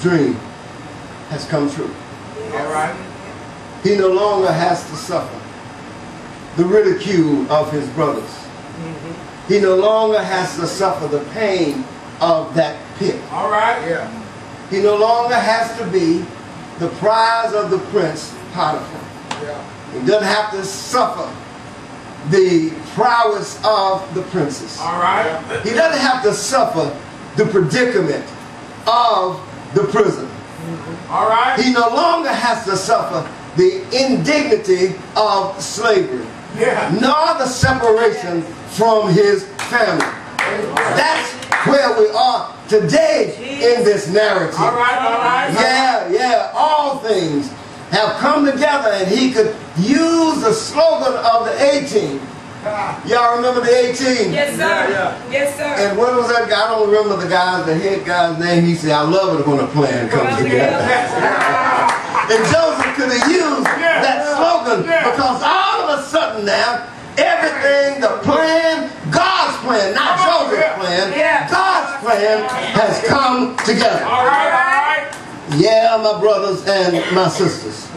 dream has come true. All right. He no longer has to suffer the ridicule of his brothers. He no longer has to suffer the pain of that pit. All right. Yeah. He no longer has to be the prize of the prince Potiphar. Yeah. He doesn't have to suffer the prowess of the princess. All right. He doesn't have to suffer the predicament of the prison. Mm-hmm. All right. He no longer has to suffer the indignity of slavery, Yeah. nor the separation from his family. That's where we are today in this narrative. All right. All right. Yeah, yeah, all things have come together and he could use the slogan of the A-Team. Y'all remember the A-Team? Yes, sir. Yeah, Yes, sir. And what was that guy? I don't remember the guy's, the head guy's name. He said, I love it when a plan comes together. together. And Joseph could have used Yeah. that slogan Yeah. because all of a sudden now, everything, the plan, God's plan, not Joseph's plan, Yeah. God's plan has come together. All right. All right. Yeah, my brothers and my sisters.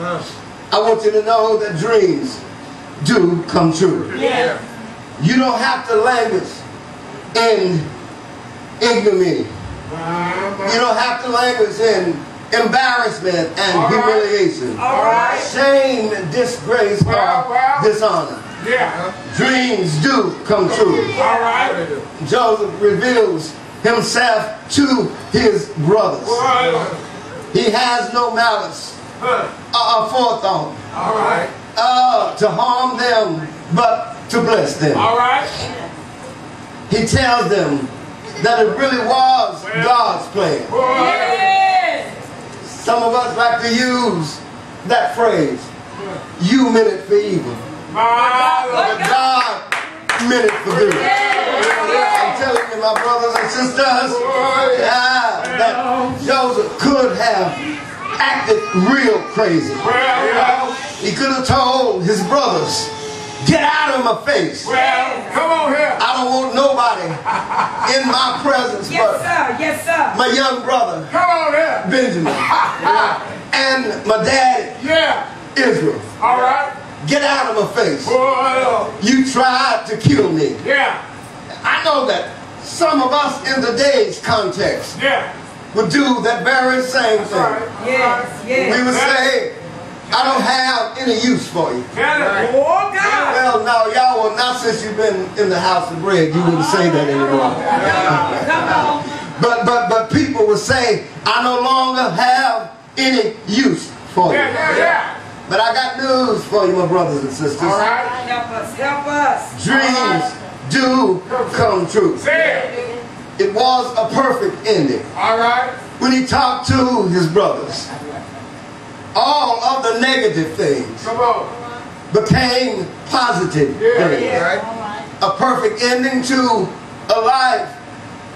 I want you to know that dreams do come true. Yeah. You don't have to languish in ignominy. You don't have to languish in embarrassment and All right. humiliation. All right. Shame, disgrace, Well, well. dishonor. Yeah. Dreams do come true. All right. Joseph reveals himself to his brothers. Well, He has no malice huh. or forethought All right. Uh, to harm them, but to bless them. All right. He tells them that it really was God's plan. Yes. Some of us like to use that phrase, you meant it for evil, my but God meant it for good. I'm telling you, my brothers and sisters, ah, that Joseph could have acted real crazy. Well, He could have told his brothers, get out of my face. well, come on here. I don't want nobody in my presence Yes, but sir. Yes, sir. my young brother, Come on here. Benjamin, and my dad, Yeah. Israel. All right. Get out of my face. Well, You tried to kill me. yeah. I know that some of us in today's context Yeah. would do that very same All right. thing. Yes. Yes. We would say, I don't have any use for you. Get it. God. Well, no, y'all will not since you've been in the house of bread, you wouldn't say that anymore. Come on. Come on. But but but people will say, I no longer have any use for you. But I got news for you, my brothers and sisters. All right. Help us. Help us. Dreams do come true. It. It was a perfect ending. All right. When he talked to his brothers, all of the negative things Come became positive Yeah. things. Yeah. A perfect ending to a life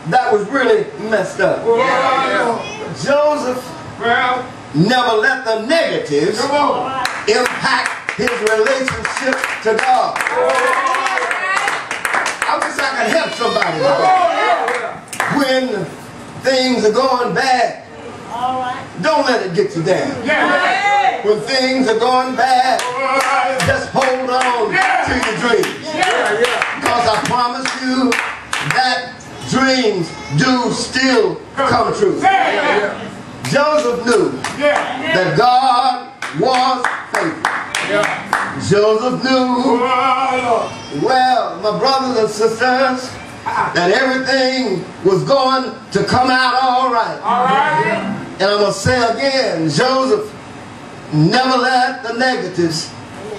that was really messed up. Well, Joseph well, never let the negatives impact his relationship to God. I wish I could help somebody today. When things are going bad, don't let it get you down. Yeah. When things are going bad, just hold on to your dreams. Yeah, yeah. Because I promise you that dreams do still come true. Joseph knew Yeah. that God was faithful. Yeah. Joseph knew Well, Well, my brothers and sisters, that everything was going to come out all right. all right. And I'm going to say again, Joseph never let the negatives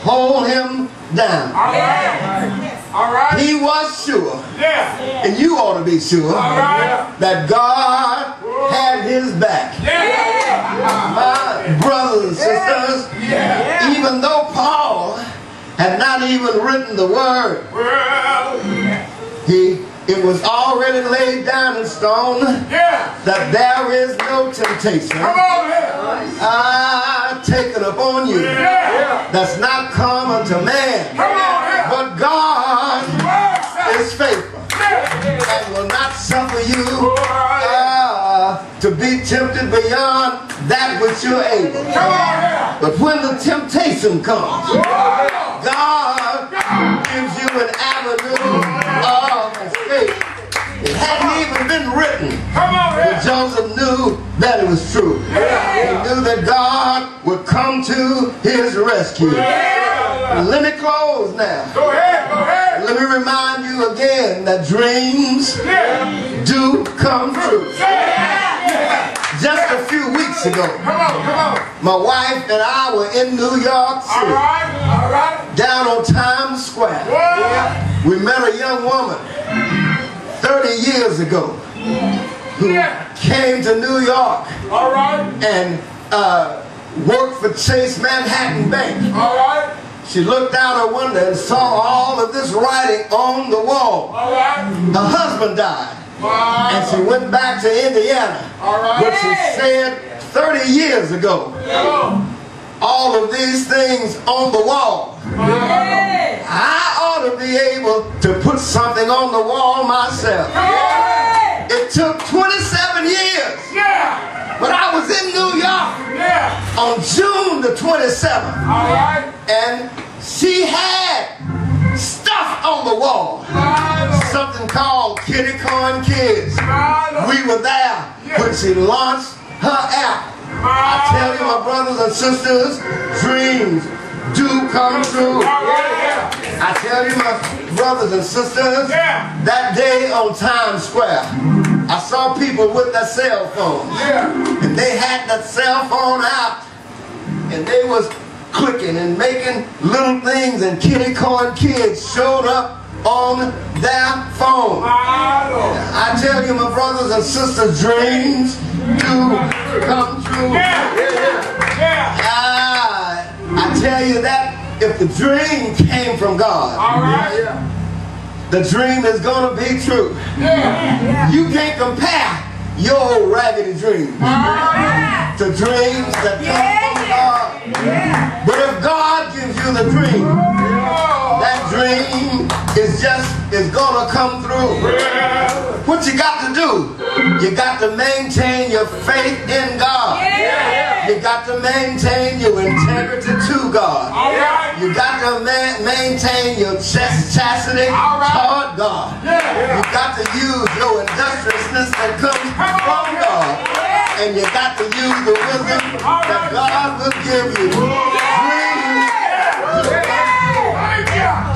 hold him down. All right. All right. He was sure, Yeah. and you ought to be sure, All right. that God had his back. Yeah. My brothers and sisters, Yeah. even though Paul had not even written the word, Well, he it was already laid down in stone yeah. that there is no temptation Come on here. I taken upon you Yeah. that's not common to man. Come on here. But God say is faithful it. and will not suffer you uh, to be tempted beyond that which you're able. Come on here. But when the temptation comes, God gives you an avenue of. It hadn't even been written. Come on But. Joseph knew that it was true. He knew that God would come to his rescue. Let me close now. Go ahead. Go ahead. Let me remind you again that dreams Yeah. do come true. Yeah. Just a few weeks ago, Come on. Come on. my wife and I were in New York City, right. All right. down on Times Square. We met a young woman 30 years ago who Yeah. came to New York all right. and uh, worked for Chase Manhattan Bank. All right. She looked out her window and saw all of this writing on the wall. All right. Her husband died, Wow. and she went back to Indiana, All right. which she said 30 years ago. On. All of these things on the wall. Yeah. To be able to put something on the wall myself. Yeah. It took 27 years, Yeah. but I was in New York Yeah. on June the 27th, All right. and she had stuff on the wall. Right. Something called Kitty Corn Kids. Right. We were there when she launched her app. I tell you, my brothers and sisters, dreams do come true. All right. Yeah. I tell you, my brothers and sisters, that day on Times Square, I saw people with their cell phones. Yeah. And they had that cell phone out, and they was clicking and making little things, and kitty corn kids showed up on their phone. Right. I tell you, my brothers and sisters, dreams do come true. Yeah. Yeah. I tell you that if the dream came from God, All right. the dream is going to be true. Yeah. You can't compare your old raggedy dreams Yeah. to dreams that come from God. Yeah. But if God gives you the dream, that dream is just is gonna come through. What you got to do? You got to maintain your faith in God. Yeah. You got to maintain your integrity to God. All right. You got to ma- maintain your chast- chastity All right. toward God. You got to use your industriousness that comes from God. And you got to use the wisdom that God will give you. You.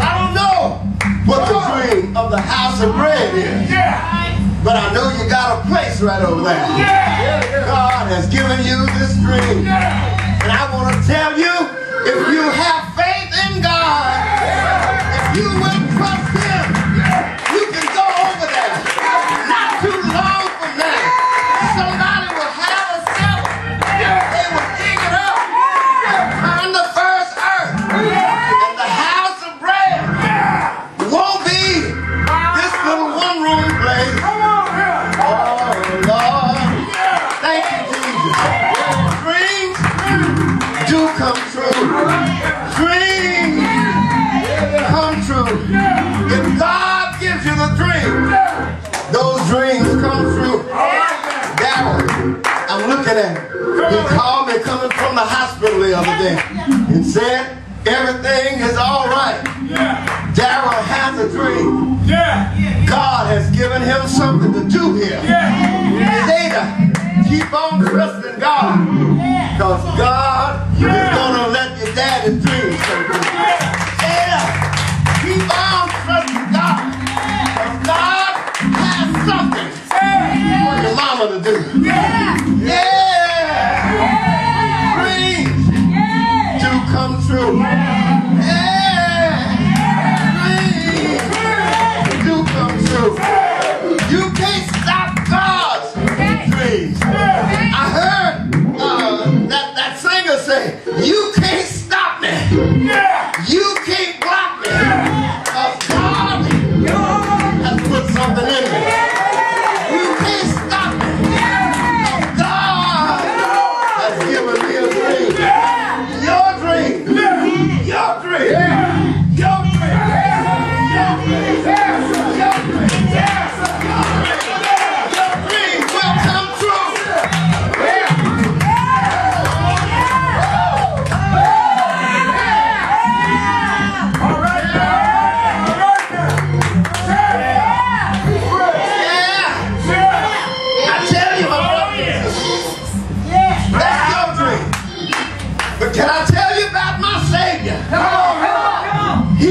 I don't know what the dream of the house of bread is, Yeah. But I know you got a place right over there. Yeah. God has given you this dream. And I want to tell you, if you have faith in God, if you will If God gives you the dream, those dreams come true. Daryl, I'm looking at him. He called me coming from the hospital the other day and said, everything is all right. Daryl has a dream. God has given him something to do here. Data, keep on trusting God. Because God is going to let your daddy's dreams dreams.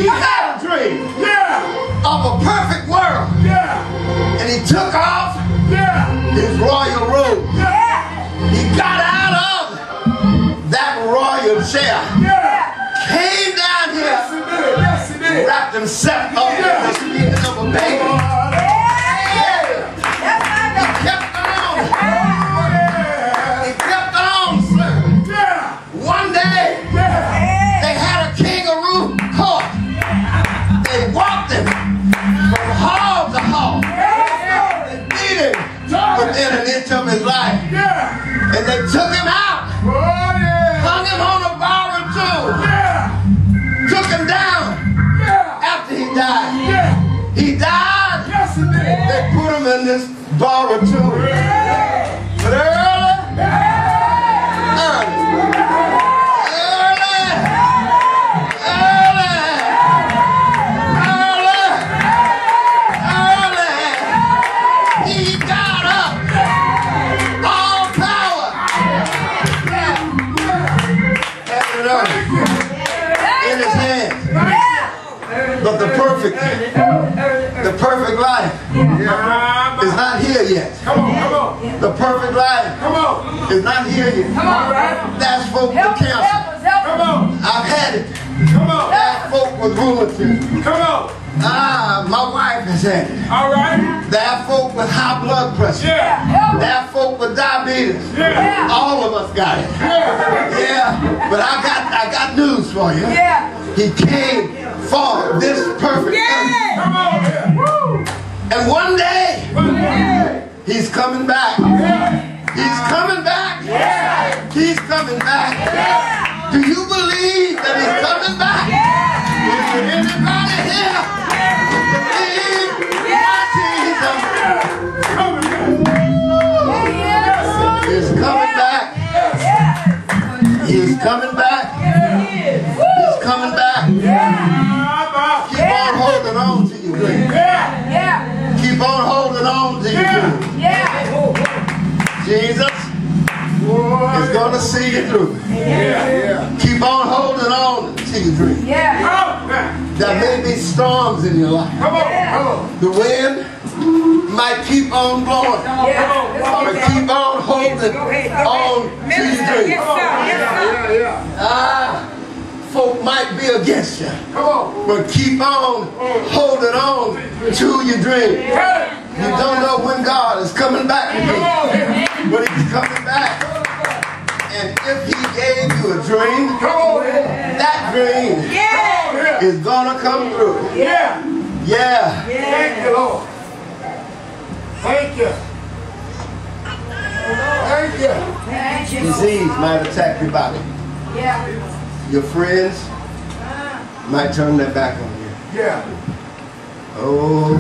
He had a dream. Yeah. Of a perfect world. Yeah. And he took off yeah. his royal robe. Yeah. He got out of that royal chair. Yeah. Came down here. Yes, he did. Yes, he did. Wrapped himself up yeah. in the baby. They took him out, Oh, yeah. hung him on a borrowed tomb, Yeah. took him down Yeah. after he died. Yeah. He died. Yes, he did. They put him in this borrowed tomb. But perfect, the perfect life is not here yet. Come on, come on, The perfect life come on, is not here yet. Come on, right? That's folk Help with cancer. help us, help come on, I've had it. come on, That's folk with rheumatism. come on. Ah, my wife has had it. All right. There folk with high blood pressure. Yeah. Us. Folk with diabetes. Yeah. All of us got it. Yeah. Yeah, but I got I got news for you. Yeah. He came for this perfect. Yeah. Come on. Yeah. And one day Yeah. he's coming back. He's coming back. He's coming back. Do you believe that he's coming back? Is there anybody here who believe that Jesus Come on. is coming back? He's coming back. Jesus is going to see you through. Yeah. Keep on holding on to your dream. Come on. There may be storms in your life. Come on. Come on. The wind might keep on blowing. Yeah. But keep on holding on to your dream. Yeah. Yeah. Ah, folk might be against you. Come on. But keep on holding on to your dream. You don't know when God is coming back Come again. On. here. But he's coming back. And if he gave you a dream, Come on. here. that dream Come on. here. is gonna come through. Yeah. Yeah. Thank you, Lord. Thank you. Thank you. Disease might attack your body. Yeah. Your friends might turn their back on you. Yeah. Oh,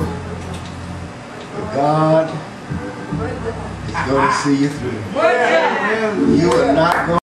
but God is going to see you through. You are not going